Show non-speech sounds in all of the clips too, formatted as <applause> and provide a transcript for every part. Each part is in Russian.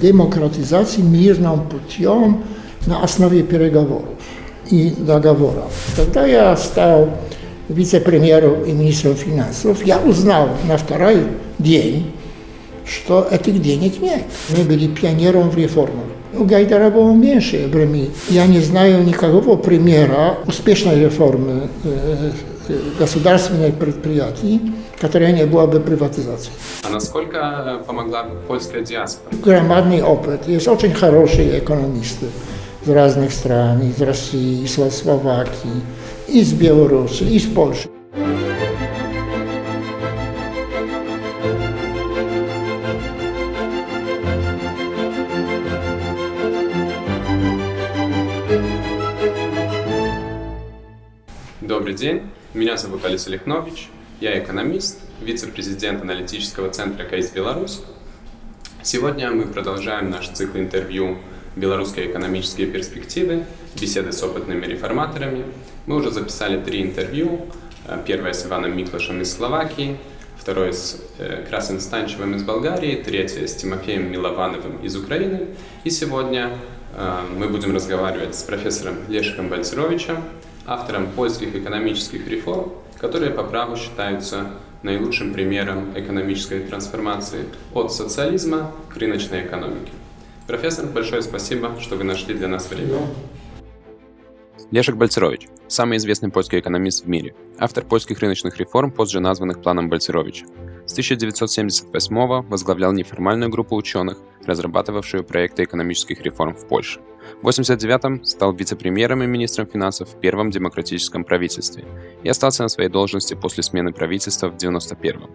демократизации мирным путем на основе переговоров и договоров. Когда я стал вице-премьером и министром финансов, я узнал на второй день, что этих денег нет. Мы были пионером в реформах. У Гайдара было меньше времени. Я не знаю никакого примера успешной реформы э, э, государственных предприятий, которая не была бы приватизацией. А насколько помогла польская диаспора? Громадный опыт. Есть очень хорошие экономисты из разных стран, из России, из Словакии, из Беларуси, из Польши. Добрый день, меня зовут Алиса Лихнович, я экономист, вице-президент аналитического центра КАИС Беларусь. Сегодня мы продолжаем наш цикл интервью «Белорусские экономические перспективы. Беседы с опытными реформаторами». Мы уже записали три интервью. Первое с Иваном Миклашем из Словакии, второе с э, Красом Станчевым из Болгарии, третье с Тимофеем Миловановым из Украины. И сегодня э, мы будем разговаривать с профессором Лешиком Бальцеровичем, автором польских экономических реформ, которые по праву считаются наилучшим примером экономической трансформации от социализма к рыночной экономике. Профессор, большое спасибо, что вы нашли для нас время. Лешек Бальцерович – самый известный польский экономист в мире, автор польских рыночных реформ, позже названных планом Бальцеровича. С 1978 возглавлял неформальную группу ученых, разрабатывавшую проекты экономических реформ в Польше. В 1989-м стал вице-премьером и министром финансов в первом демократическом правительстве и остался на своей должности после смены правительства в 1991-м.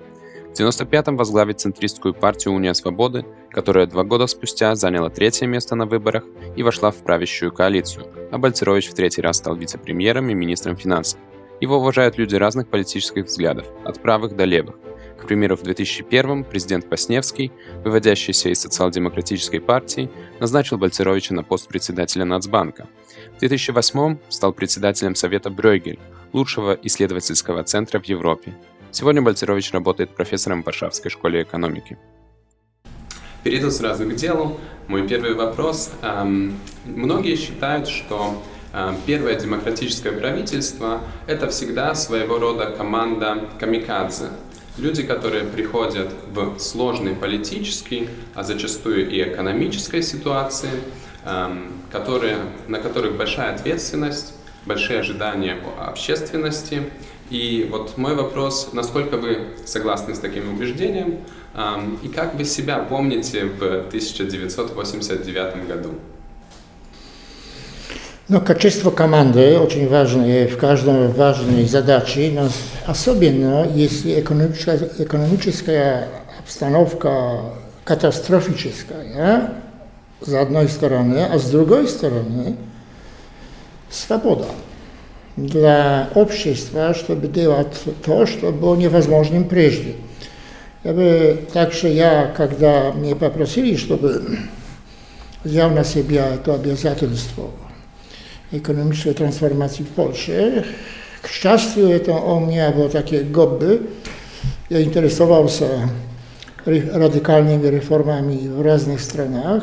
В 1995-м возглавит центристскую партию «Уния Свободы», которая два года спустя заняла третье место на выборах и вошла в правящую коалицию, а Бальцерович в третий раз стал вице-премьером и министром финансов. Его уважают люди разных политических взглядов, от правых до левых, к примеру, в 2001 президент Пасневский, выводящийся из социал-демократической партии, назначил Бальцеровича на пост председателя Нацбанка. В 2008 стал председателем Совета Брёйгель, лучшего исследовательского центра в Европе. Сегодня Бальцерович работает профессором в Варшавской школе экономики. Перейду сразу к делу. Мой первый вопрос. Эм, многие считают, что э, первое демократическое правительство – это всегда своего рода команда камикадзе – Люди, которые приходят в сложной политической, а зачастую и экономической ситуации, эм, которые, на которых большая ответственность, большие ожидания общественности. И вот мой вопрос, насколько вы согласны с таким убеждением, эм, и как вы себя помните в 1989 году? No, качество команды очень важное в каждой важной задаче, но особенно если экономическая, экономическая обстановка катастрофическая, с одной стороны, а с другой стороны свобода для общества, чтобы делать то, что было невозможным прежде. Я бы, также я, когда меня попросили, чтобы взял на себя это обязательство, ekonomicznej transformacji w Polsce. K szczęściu to u mnie było takie gobby. Ja interesował się radykalnymi reformami w różnych stronach.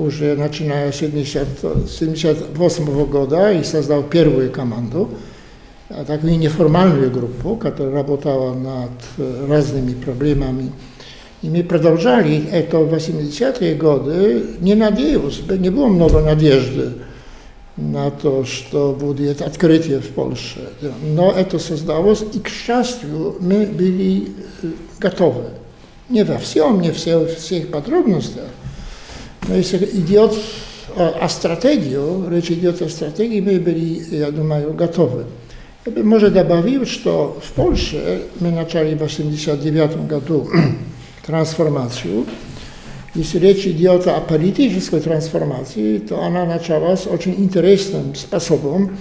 Już zaczynając od 1978 roku i создал первую команду, taką nieformalną grupę, która pracowała nad różnymi problemami. I my продолжали to w 80-te годы, nie надеясь, nie było mnogo надежды На то, что будет открытие в Польше. Но это создалось, и, к счастью, мы были готовы. Не во всем, не все, во всех подробностях, но если идет о, о стратегию, речь идет о стратегии, мы были, я думаю, готовы. Я бы, может, добавил, что в Польше мы начали в 1989 году трансформацию, Jeśli речь идет о политической трансформации, то она началась очень интересным способом.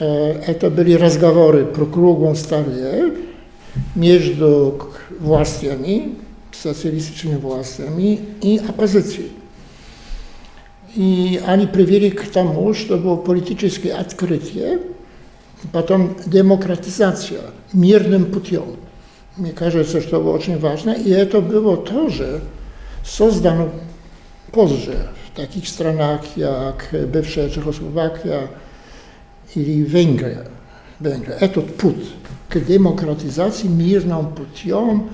Это были разговоры про круглом столе между властями, социалистическими властями и оппозицией. И они привели к тому, что было политическое открытие, потом демократизация мирным путем. Мне кажется, что это очень важно. И это было тоже создано Позже, w takich странах, jak bywsza Czechosłowakia или Венгрия, Венгрия, этот путь к демократизации мирным путем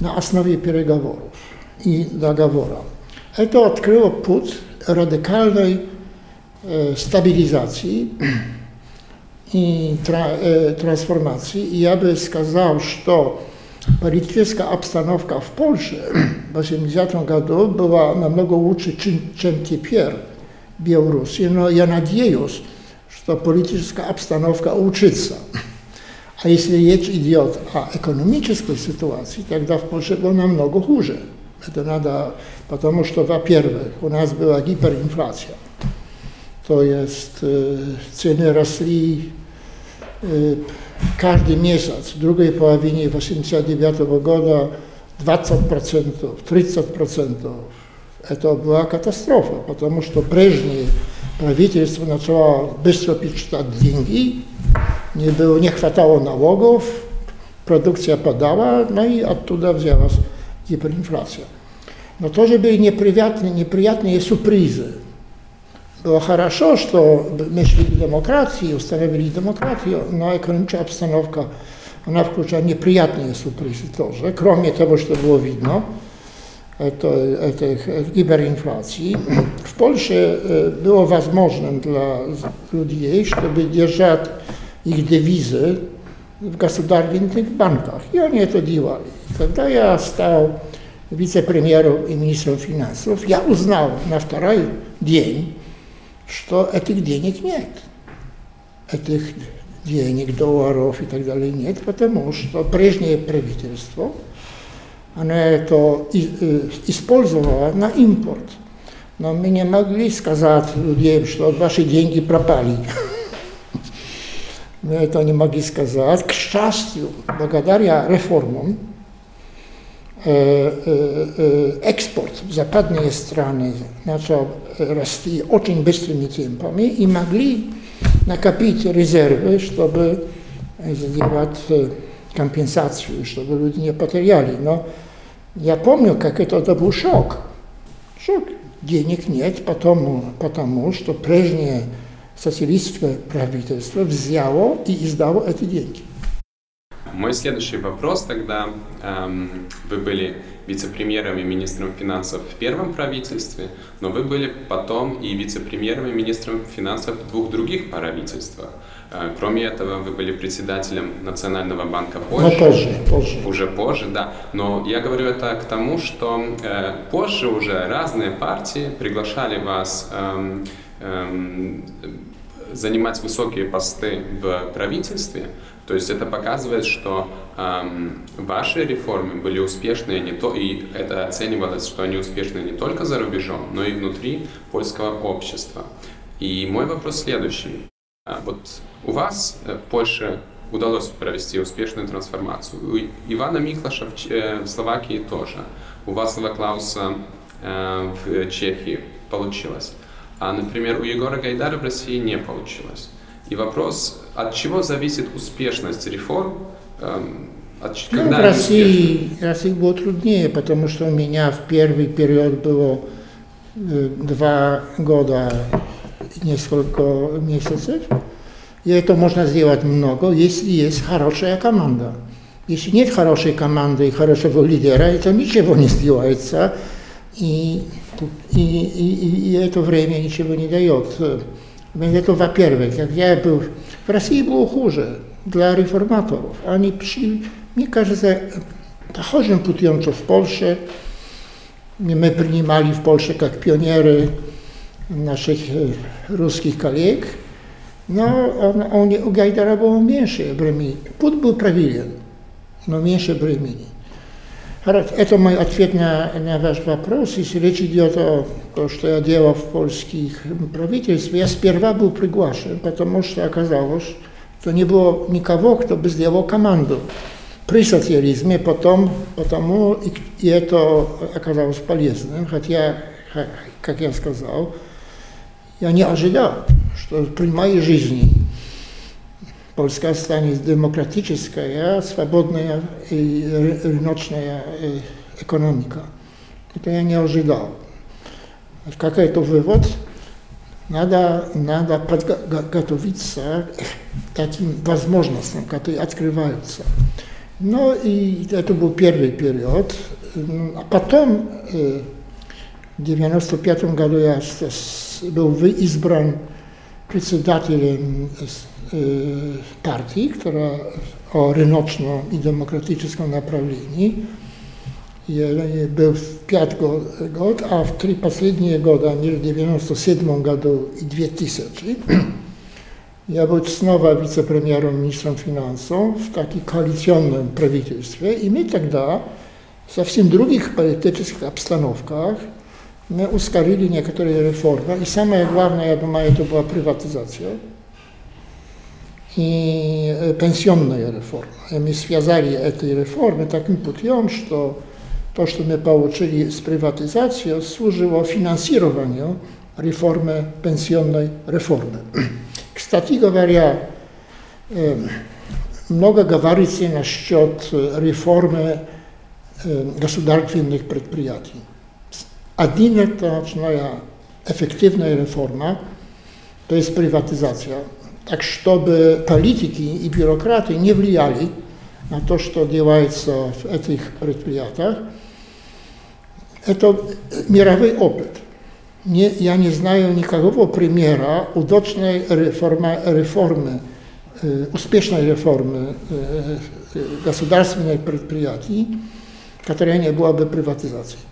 на основе переговоров и договора. Это открыло путь радикальной э, стабилизации <clears throat> и э, трансформации. И я бы сказал, что политическая обстановка в Польше в 80 году была намного лучше, чем, чем теперь в Беларуси. Но я надеюсь, что политическая обстановка учится. А если речь идет о экономической ситуации, тогда в Польше было намного хуже. Это надо, потому что, во-первых, у нас была гиперинфляция. То есть э, цены росли э, каждый месяц. В другой половине 1989 года 20%, 30%. Это была катастрофа, потому что прежнее правительство начало быстро перечислять деньги, не, было, не хватало налогов, продукция падала, ну и оттуда взялась гиперинфляция. Но тоже были неприятные, неприятные сюрпризы. Было хорошо, что мы шли к демократии, установили демократию, но экономическая обстановка, она включала неприятные сюрпризы тоже, кроме того, что было видно, это, это гиперинфляции. В Польше было возможным для людей, чтобы держать их девизы в государственных банках. И они это делали. Когда я стал вице-премьером и министром финансов, я узнал на второй день, что этих денег нет. Этих денег, долларов и так далее нет, потому что прежнее правительство, оно это использовало на импорт. Но мы не могли сказать людям, что ваши деньги пропали. Мы это не могли сказать. К счастью, благодаря реформам, экспорт в западные страны начал расти очень быстрыми темпами и могли накопить резервы, чтобы сделать компенсацию, чтобы люди не потеряли. Но я помню, как это, это был шок. Шок. Денег нет, потому, потому что прежнее социалистическое правительство взяло и издало эти деньги. Мой следующий вопрос тогда. Эм, вы были вице-премьером и министром финансов в первом правительстве, но вы были потом и вице-премьером и министром финансов в двух других правительствах. Э, кроме этого, вы были председателем Национального банка Польши. Но позже, позже. Уже позже, да. Но я говорю это к тому, что э, позже уже разные партии приглашали вас эм, эм, занимать высокие посты в правительстве, то есть это показывает, что эм, ваши реформы были успешны не то, и это оценивалось, что они успешны не только за рубежом, но и внутри польского общества. И мой вопрос следующий. А, вот у вас э, в Польше удалось провести успешную трансформацию. У Ивана Миклаша в, э, в Словакии тоже. У Вацлава Клауса э, в Чехии получилось. А, например, у Егора Гайдара в России не получилось. И вопрос, от чего зависит успешность реформ? Эм, от, ну, в России, России было труднее, потому что у меня в первый период было э, два года, несколько месяцев. И это можно сделать много, если есть хорошая команда. Если нет хорошей команды и хорошего лидера, это ничего не сделается. И, и, и, и это время ничего не дает. Это во-первых. Как я был в России было хуже для реформаторов. Они пришли, мне кажется, похожим путем, что в Польше. Мы принимали в Польше как пионеры наших русских коллег, но он, он, у Гайдара было меньше времени. Путь был правилен, но меньше времени. Это мой ответ на, на ваш вопрос. Если речь идет о том, что я делал в польских правительстве, я сперва был приглашен, потому что оказалось, что не было никого, кто бы сделал команду при социализме, потом, потому и, и это оказалось полезным, хотя, как я сказал, я не ожидал, что при моей жизни Polska stanie demokratyczna, swobodna i ryneczna ekonomika. To ja nie ожидал. какой-то вывод, надо, надо подготовиться к таким возможностям, которые открываются. Ну и это был первый период. А потом, в 1995 году я был избран председателем партии, которая о рыночном и демократическом направлении. Я был в пять год, а в три последние года, между 97 году и 2000, я был снова вице-премьером, министром финансов в таком коалиционном правительстве, и мы тогда в совсем других политических обстановках мы ускорили некоторые реформы. И самое главное, я думаю, это была приватизация и пенсионная реформа. И мы связали эти реформы таким путем, что то, что мы получили с приватизацией, служило финансированию реформы, пенсионной реформы. Кстати говоря, много говорится насчет реформы государственных предприятий. Одиночная эффективная реформа, то есть приватизация, так чтобы политики и бюрократы не влияли на то, что делается в этих предприятиях, это мировой опыт. Не, я не знаю никакого примера удачной реформы, реформы э, успешной реформы э, государственных предприятий, которая не была бы приватизацией.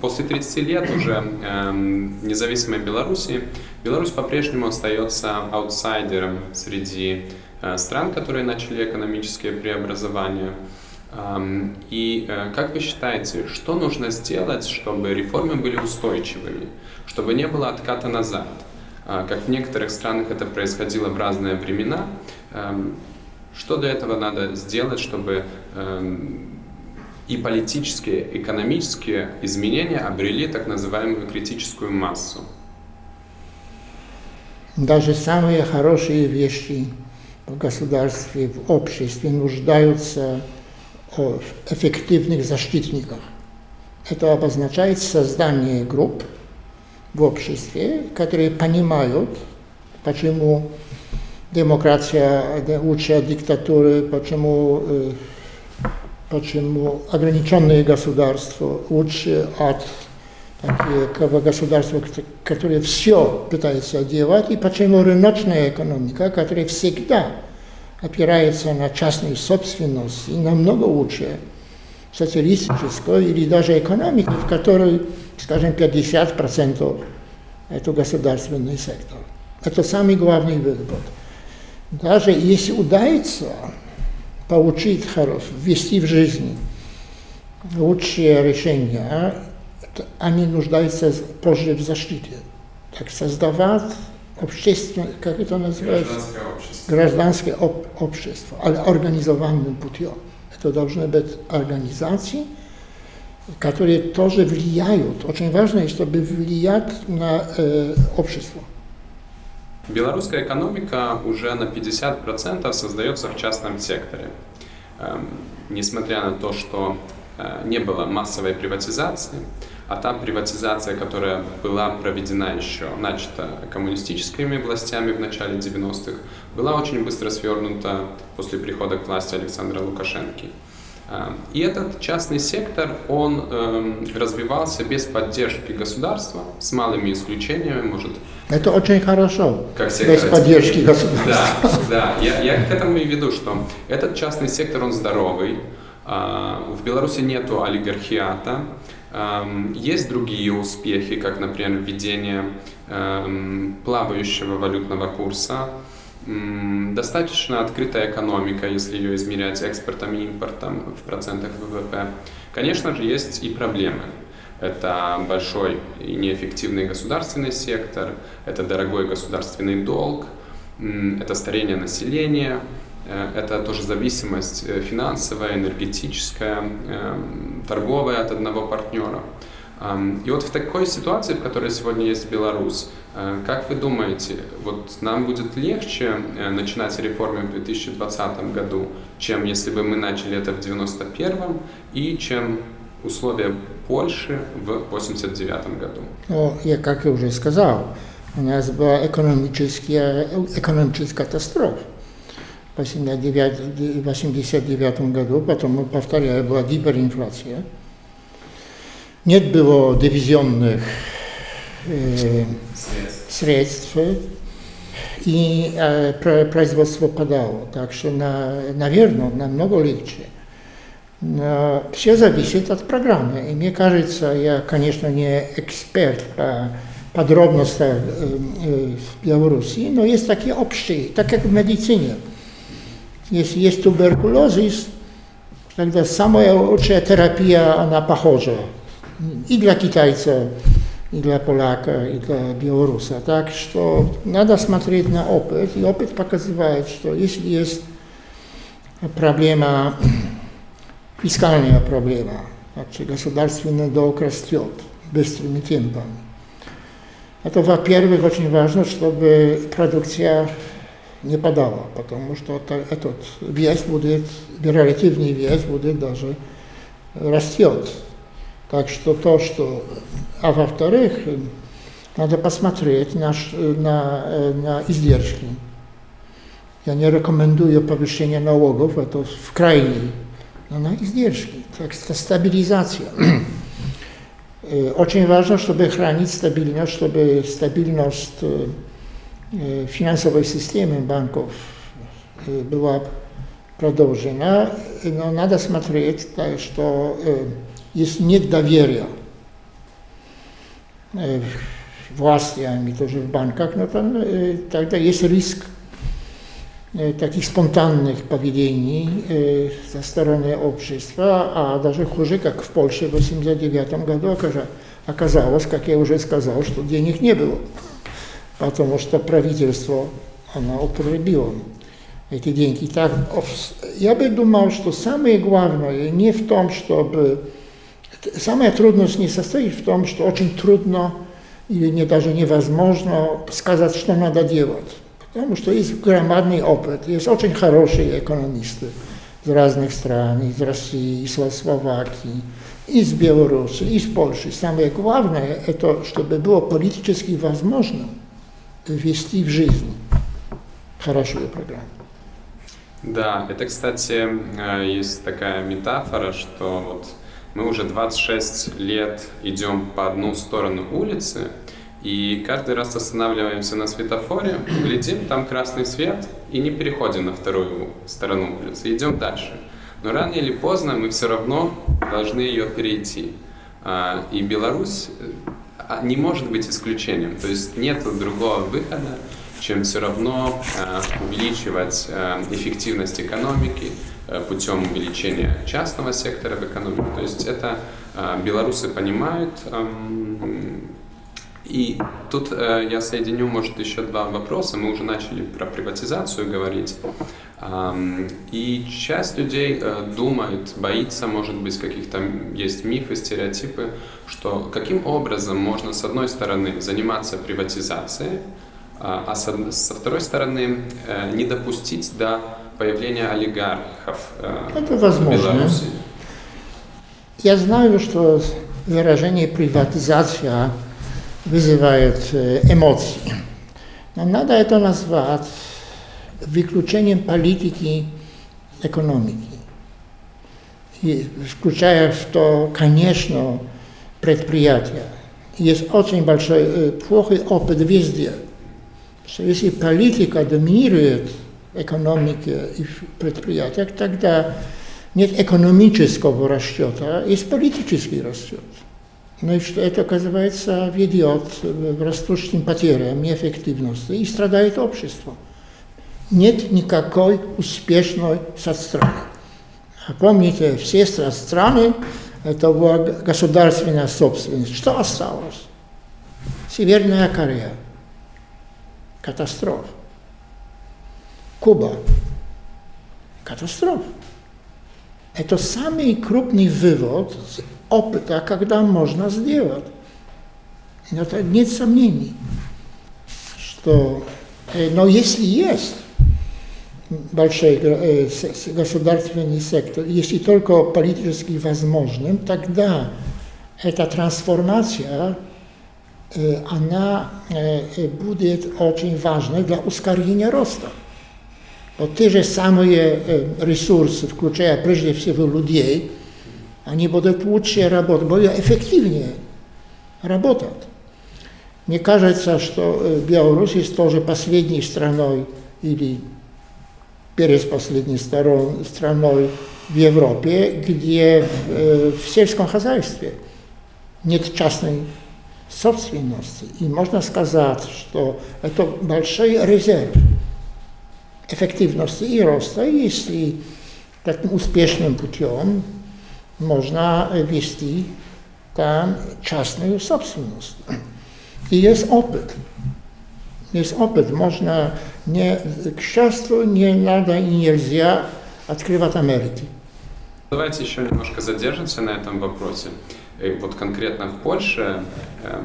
После 30 лет уже э, независимой Беларуси, Беларусь по-прежнему остается аутсайдером среди э, стран, которые начали экономические преобразования. И э, как вы считаете, что нужно сделать, чтобы реформы были устойчивыми, чтобы не было отката назад? А, как в некоторых странах это происходило в разные времена. Что для этого надо сделать, чтобы и политические, экономические изменения обрели так называемую критическую массу? Даже самые хорошие вещи в государстве, в обществе нуждаются о эффективных защитниках. Это обозначает создание групп в обществе, которые понимают, почему демократия лучше диктатуры, почему, почему ограниченные государства лучше от такого государства, которое все пытается делать, и почему рыночная экономика, которая всегда опирается на частную собственность и намного лучше социалистической или даже экономики, в которой, скажем, 50% это государственный сектор. Это самый главный вывод. Даже если удается получить, ввести в жизнь лучшие решения, они нуждаются позже в защите. Так создавать общественное, как это называется? Гражданское общество. Гражданское об, общество, але организованным путем. Это должны быть организации, которые тоже влияют. Очень важно, чтобы влиять на э, общество. Белорусская экономика уже на 50% создается в частном секторе. Эм, несмотря на то, что э, не было массовой приватизации, а та приватизация, которая была проведена еще, начата коммунистическими властями в начале 90-х, была очень быстро свернута после прихода к власти Александра Лукашенко. А, и этот частный сектор, он э, развивался без поддержки государства, с малыми исключениями, может. Это очень хорошо, как без поддержки государства. Да, да. Я, я к этому и веду, что этот частный сектор, он здоровый. Э, в Беларуси нету олигархиата, есть другие успехи, как, например, введение плавающего валютного курса, достаточно открытая экономика, если ее измерять экспортом и импортом в процентах ВВП. Конечно же, есть и проблемы. Это большой и неэффективный государственный сектор, это дорогой государственный долг, это старение населения, Э, это тоже зависимость э, финансовая, энергетическая, эм, торговая от одного партнера. И вот в такой ситуации, в которой сегодня есть Беларусь, э, как вы думаете, вот нам будет легче начинать реформы в 2020 году, чем если бы мы начали это в 1991 и чем условия Польши в 1989 году? Ну, я, как я уже сказал, у нас была экономическая, экономическая катастрофа. В 1989 году, потом, повторяю, была гиперинфляция. Нет было дивизионных э, средств, и э, производство падало. Так что, на, наверное, намного легче. Но все зависит от программы. И мне кажется, я, конечно, не эксперт по подробностям э, э, в Беларуси, но есть такие общие, так как в медицине. Если есть туберкулезис, тогда самая лучшая терапия, она похожа. И для китайца, и для поляка, и для белоруса. Так что надо смотреть на опыт. И опыт показывает, что если есть проблема, фискальная проблема, значит, государственный долг растет быстрыми темпами. Это, во-первых, очень важно, чтобы продукция не падала, потому что этот вес будет, релятивный вес будет даже растет. Так что то, что... А во-вторых, надо посмотреть на, на, на издержки. Я не рекомендую повышение налогов, это в крайней, но на издержки. Так что стабилизация. Очень важно, чтобы хранить стабильность, чтобы стабильность финансовой системы банков была продолжена. Но надо смотреть, что если нет доверия э, властям и тоже в банках, но там, э, тогда есть риск э, таких спонтанных поведений э, со стороны общества, а даже хуже, как в Польше в 1989 году оказалось, как я уже сказал, что денег не было, потому что правительство оно употребило эти деньги. Так, я бы думал, что самое главное не в том, чтобы Самая трудность не состоит в том, что очень трудно или не, даже невозможно сказать, что надо делать. Потому что есть громадный опыт, есть очень хорошие экономисты из разных стран, из России, из Словакии, из Беларуси, из Польши. Самое главное, это чтобы было политически возможно ввести в жизнь хорошую программу. Да, это, кстати, э, есть такая метафора, что вот мы уже 26 лет идем по одну сторону улицы, и каждый раз останавливаемся на светофоре, глядим, там красный свет, и не переходим на вторую сторону улицы, идем дальше. Но рано или поздно мы все равно должны ее перейти. А, и Беларусь а, не может быть исключением. То есть нет другого выхода, чем все равно а, увеличивать эффективность экономики, путем увеличения частного сектора в экономике. То есть это э, белорусы понимают. Эм, и тут э, я соединю, может, еще два вопроса. Мы уже начали про приватизацию говорить. Эм, и часть людей думает, боится, может быть, каких-то есть мифы, стереотипы, что каким образом можно, с одной стороны, заниматься приватизацией, а со второй стороны, не допустить до появления олигархов э, Это возможно. в Беларуси? Я знаю, что выражение приватизация вызывает э, эмоции. Но надо это назвать выключением политики экономики. И включая в то, конечно, предприятия. Есть очень большой, э, плохой опыт везде, что если политика доминирует экономике и в предприятиях, тогда нет экономического расчета, есть политический расчет. Что это, оказывается, ведет в растущим потерям неэффективности и страдает общество. Нет никакой успешной соцстраны. Помните, все страны это была государственная собственность. Что осталось? Северная Корея. Катастрофа. Куба. Катастрофа. Это самый крупный вывод с опыта, когда можно сделать. Это нет сомнений, что... Э, но если есть большой э, государственный сектор, если только политически возможным, тогда эта трансформация, она будет очень важной для ускорения роста. Те же самые ресурсы, включая прежде всего людей, они будут лучше работать, более эффективнее работать. Мне кажется, что Беларусь есть тоже последней страной или перед последней страной в Европе, где в сельском хозяйстве нет частной собственности. И можно сказать, что это большой резерв эффективности и роста, если таким успешным путем можно вести там частную собственность. И есть опыт. Есть опыт. Можно, не, к счастью, не надо и нельзя открывать Америки. Давайте еще немножко задержимся на этом вопросе. И вот конкретно в Польше э,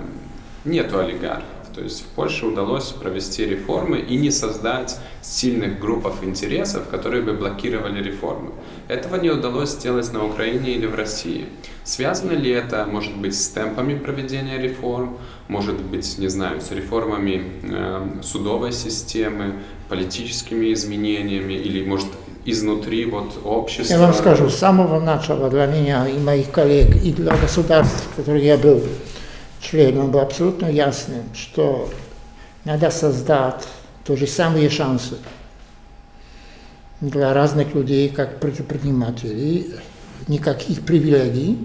нету олигархов. То есть в Польше удалось провести реформы и не создать сильных группов интересов, которые бы блокировали реформы. Этого не удалось сделать на Украине или в России. Связано ли это, может быть, с темпами проведения реформ, может быть, не знаю, с реформами э, судовой системы, политическими изменениями или, может, изнутри вот общества? Я вам скажу, с самого начала для меня и моих коллег, и для государств, в которых я был членом, было абсолютно ясным, что надо создать то же самые шансы для разных людей, как предпринимателей, никаких привилегий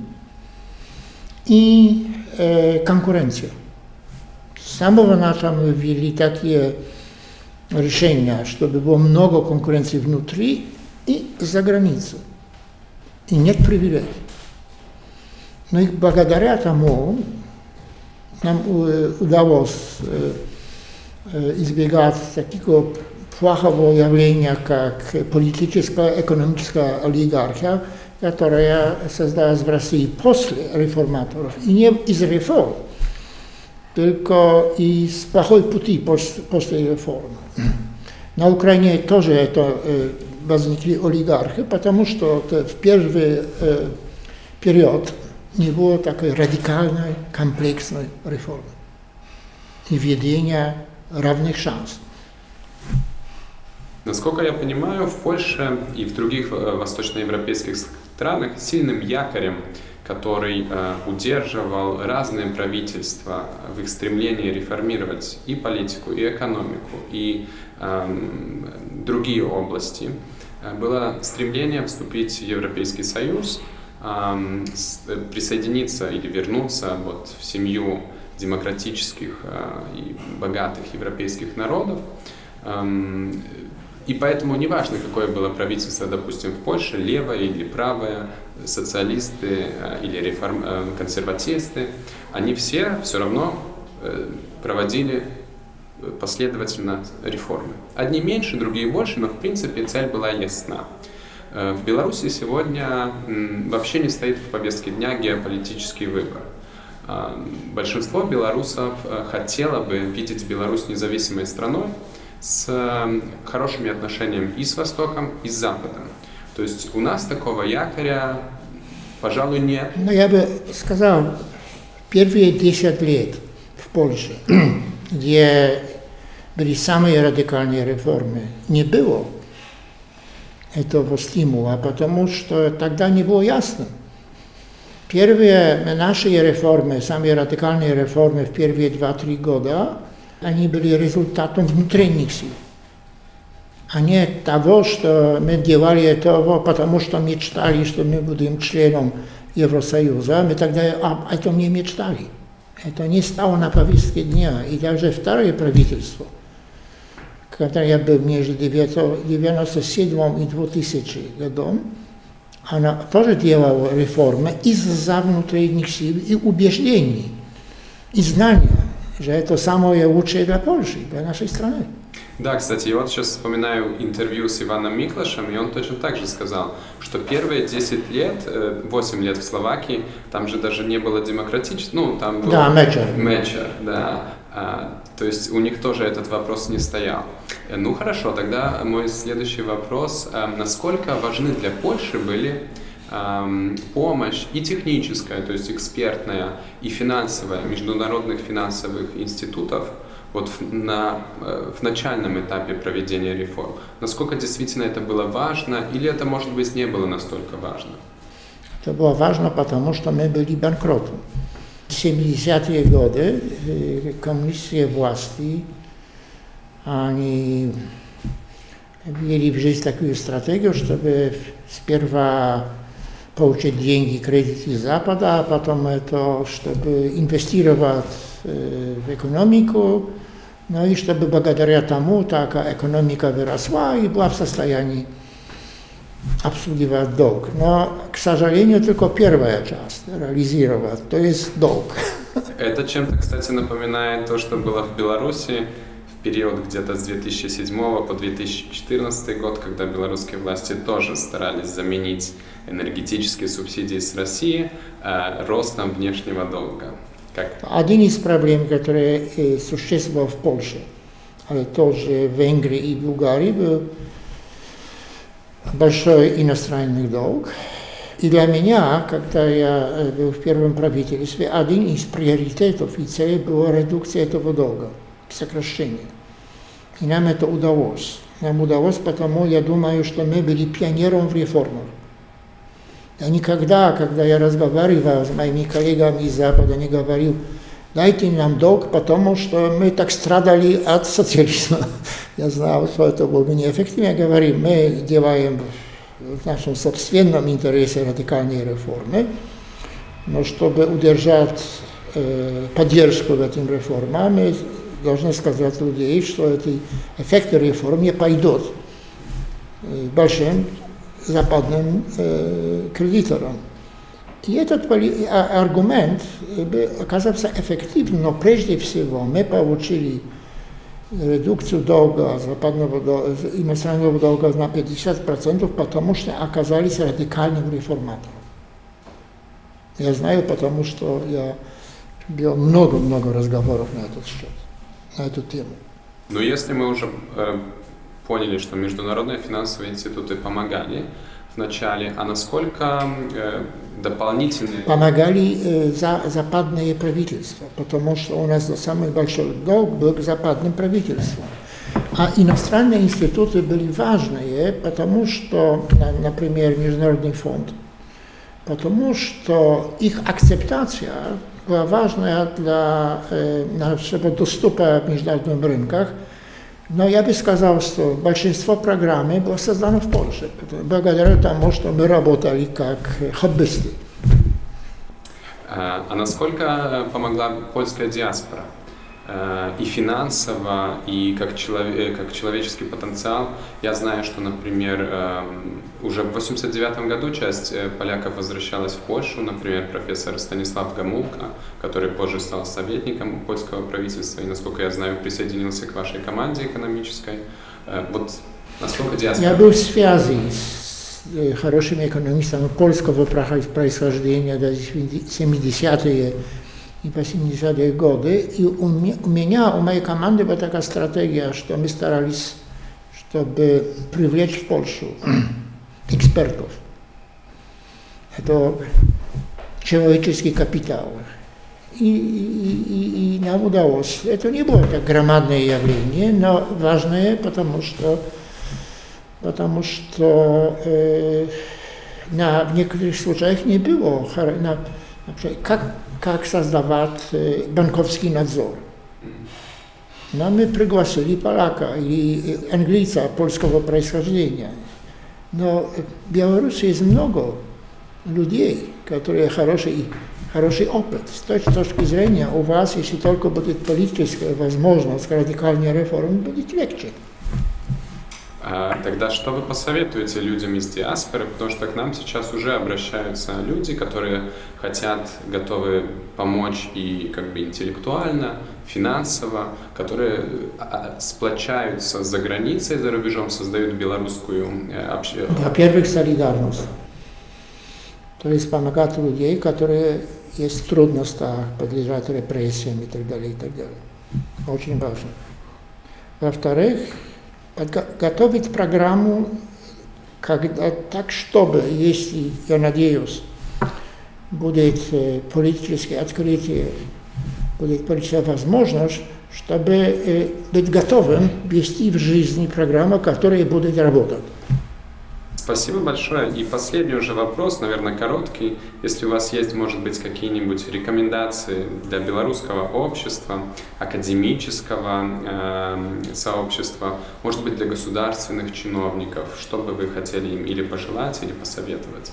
и э, конкуренция. С самого начала мы ввели такие решения, чтобы было много конкуренции внутри и за границей. И нет привилегий. Но и благодаря тому нам удалось избегать такого плохого явления, как политическая, экономическая олигархия, которая создалась в России после реформаторов, и не из реформ, только из плохой пути после реформы. На Украине тоже это возникли олигархи, потому что в первый период не было такой радикальной, комплексной реформы и введения равных шансов. Насколько я понимаю, в Польше и в других восточноевропейских странах сильным якорем, который э, удерживал разные правительства в их стремлении реформировать и политику, и экономику, и э, другие области, было стремление вступить в Европейский Союз – присоединиться или вернуться вот в семью демократических а, и богатых европейских народов. И поэтому неважно, какое было правительство, допустим, в Польше, левое или правое, социалисты а, или реформ... А, консерватисты, они все все равно э, проводили последовательно реформы. Одни меньше, другие больше, но в принципе цель была ясна. Э, в Беларуси сегодня вообще не стоит в повестке дня геополитический выбор. А, большинство белорусов э, хотело бы видеть Беларусь независимой страной с хорошими отношениями и с Востоком, и с Западом. То есть у нас такого якоря, пожалуй, нет. Ну, я бы сказал, первые 10 лет в Польше, <clears throat> где были самые радикальные реформы, не было этого стимула, потому что тогда не было ясно. Первые наши реформы, самые радикальные реформы в первые 2-3 года, они были результатом внутренних сил, а не того, что мы делали этого, потому что мечтали, что мы будем членом Евросоюза. Мы тогда об этом не мечтали. Это не стало на повестке дня. И даже второе правительство – когда я был между 1997 и 2000 годом, она тоже делала реформы из-за внутренних сил и убеждений, и знания, что это самое лучшее для Польши, для нашей страны. Да, кстати, я вот сейчас вспоминаю интервью с Иваном Миклашем, и он точно так же сказал, что первые 10 лет, 8 э, лет в Словакии, там же даже не было демократического, ну, там был... Да, мечер. Мечер, да. То есть у них тоже этот вопрос не стоял. Э, ну хорошо, тогда мой следующий вопрос. Насколько важны для Польши были помощь и техническая, то есть экспертная, и финансовая международных финансовых институтов вот на, э, в начальном этапе проведения реформ. Насколько действительно это было важно или это, может быть, не было настолько важно? Это было важно, потому что мы были банкротом. В 70-е годы э, коммунистические власти, они ввели в жизнь такую стратегию, чтобы сперва получить деньги, кредиты Запада, а потом это, чтобы инвестировать э, в экономику, ну и чтобы благодаря тому так экономика выросла и была в состоянии обслуживать долг. Но, к сожалению, только первая часть реализировать, то есть долг. Это чем-то, кстати, напоминает то, что было в Беларуси в период где-то с 2007 по 2014 год, когда белорусские власти тоже старались заменить энергетические субсидии с России э, ростом внешнего долга. Как? Один из проблем, который э, существовал в Польше, ale тоже в Венгрии и Болгарии, был большой иностранный долг. И для меня, когда я э, был в первом правительстве, один из приоритетов и целей была редукция этого долга, сокращение. И нам это удалось. Нам удалось, потому я думаю, что мы были пионером в реформах. Я никогда, когда я разговаривал с моими коллегами из Запада, не говорил, дайте нам долг, потому что мы так страдали от социализма. <laughs> Я знал, что это было неэффективно. Я говорил, мы делаем в нашем собственном интересе радикальные реформы, но чтобы удержать э, поддержку в этим реформам, мы должны сказать людей, что эти эффекты реформ не пойдут большим западным э, кредиторам. И этот аргумент оказался эффективным, но прежде всего мы получили редукцию долга, западного долга, иностранного долга на 50%, потому что оказались радикальным реформатором. Я знаю, потому что я вел много-много разговоров на этот счет, на эту тему. Но если мы уже э, поняли, что международные финансовые институты помогали в начале, а насколько э, дополнительные... Помогали э, за, западные правительства, потому что у нас самый большой долг был к западным правительствам. А иностранные институты были важные, потому что, например, Международный фонд, потому что их акцептация была важная для э, нашего доступа в международных рынках – но я бы сказал, что большинство программы было создано в Польше, благодаря тому, что мы работали как хоббисты. А, а насколько помогла польская диаспора? Э, и финансово, и как, человек, э, как человеческий потенциал. Я знаю, что, например, эм, уже в 1989 году часть э, поляков возвращалась в Польшу, например, профессор Станислав Гамулка, который позже стал советником польского правительства и, насколько я знаю, присоединился к вашей команде экономической. Вот насколько диаспора... Я был в связи с хорошими экономистами польского происхождения, даже 70-е и 80-е годы. И у меня, у моей команды была такая стратегия, что мы старались, чтобы привлечь в Польшу экспертов. Это человеческий капитал. И, и, и, и нам удалось. Это не было так громадное явление, но важное, потому что, потому что э, на, в некоторых случаях не было, на, например, как как создавать банковский надзор. Но мы пригласили Поляка или английца польского происхождения. Но в Беларуси есть много людей, которые хороший, хороший опыт. С точки зрения у вас, если только будет политическая возможность радикальной реформы, будет легче. А тогда что вы посоветуете людям из диаспоры? Потому что к нам сейчас уже обращаются люди, которые хотят, готовы помочь и как бы интеллектуально, финансово, которые а, сплочаются за границей, за рубежом, создают белорусскую э, общину. Во-первых, солидарность. То есть помогать людей, которые есть в трудностях, подлежат репрессиям и так далее, и так далее. Очень важно. Во-вторых, готовить программу когда так, чтобы, если, я надеюсь, будет политическое открытие, будет политическая возможность, чтобы быть готовым вести в жизни программу, которая будет работать. Спасибо большое. И последний уже вопрос, наверное, короткий. Если у вас есть, может быть, какие-нибудь рекомендации для белорусского общества, академического э, сообщества, может быть, для государственных чиновников, что бы вы хотели им или пожелать, или посоветовать?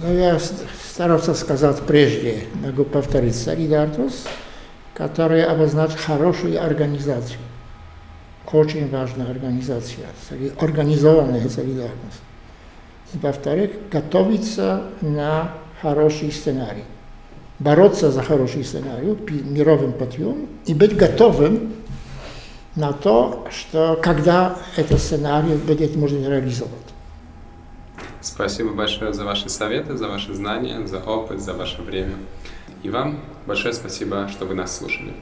Ну, я старался сказать прежде, могу повторить, солидарность, которая обозначит хорошую организацию. Очень важная организация, организованная солидарность. Во-вторых, готовиться на хороший сценарий. Бороться за хороший сценарий мировым путем и быть готовым на то, что когда этот сценарий будет можно реализовать. Спасибо большое за ваши советы, за ваши знания, за опыт, за ваше время. И вам большое спасибо, что вы нас слушали.